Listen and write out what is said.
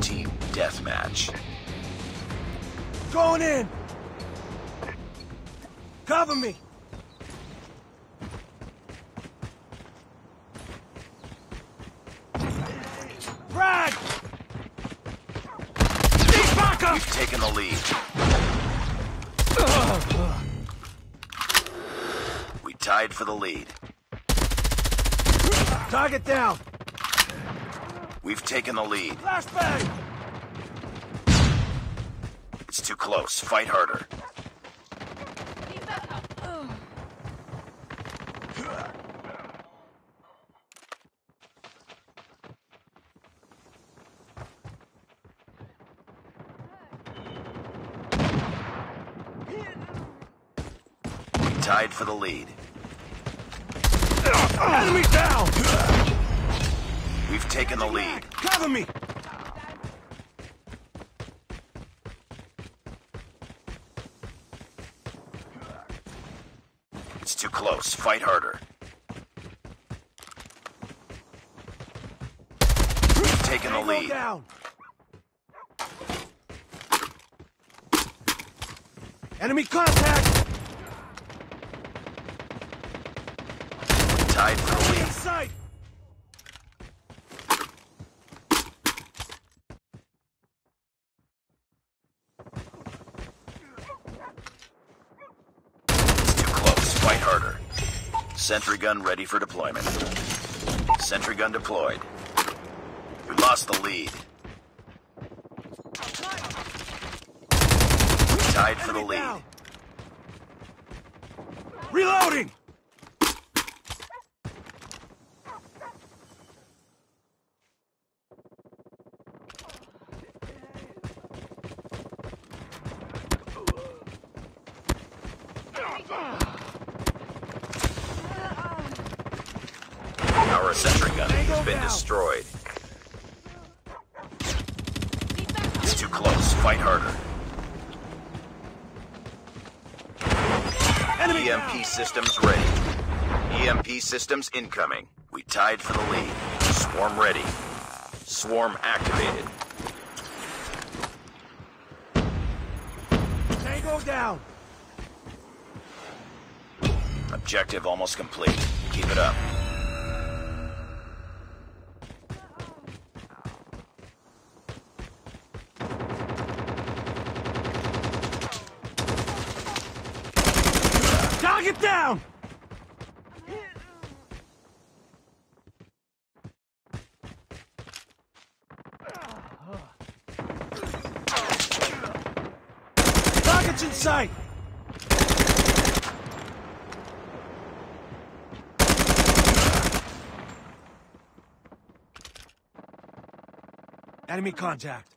Team Deathmatch. Going in! Cover me! Taken the lead. We tied for the lead. Target down! We've taken the lead. Flashbang! It's too close. Fight harder. Tied for the lead. Enemy down! We've taken the lead. Cover me! It's too close. Fight harder. We've taken the lead. down! Enemy contact! Tied for the In lead. sight! Too close. Fight harder. Sentry gun ready for deployment. Sentry gun deployed. We lost the lead. We tied for the lead. Reloading! Our sentry gun has been destroyed. It's too close. Fight harder. Enemy EMP down! systems ready. EMP systems incoming. We tied for the lead. Swarm ready. Swarm activated. Tango down! Objective almost complete. Keep it up. Target down! Target's in sight! Enemy contact.